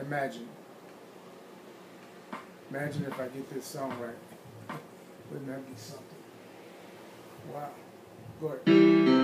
Imagine. Imagine if I get this song right. Wouldn't that be something? Wow. Go ahead.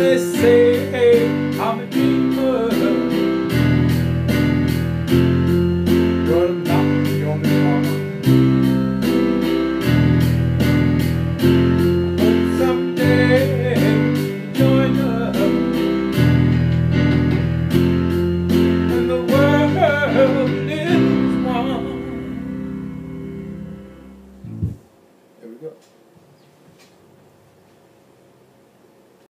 they say, hey, I'm a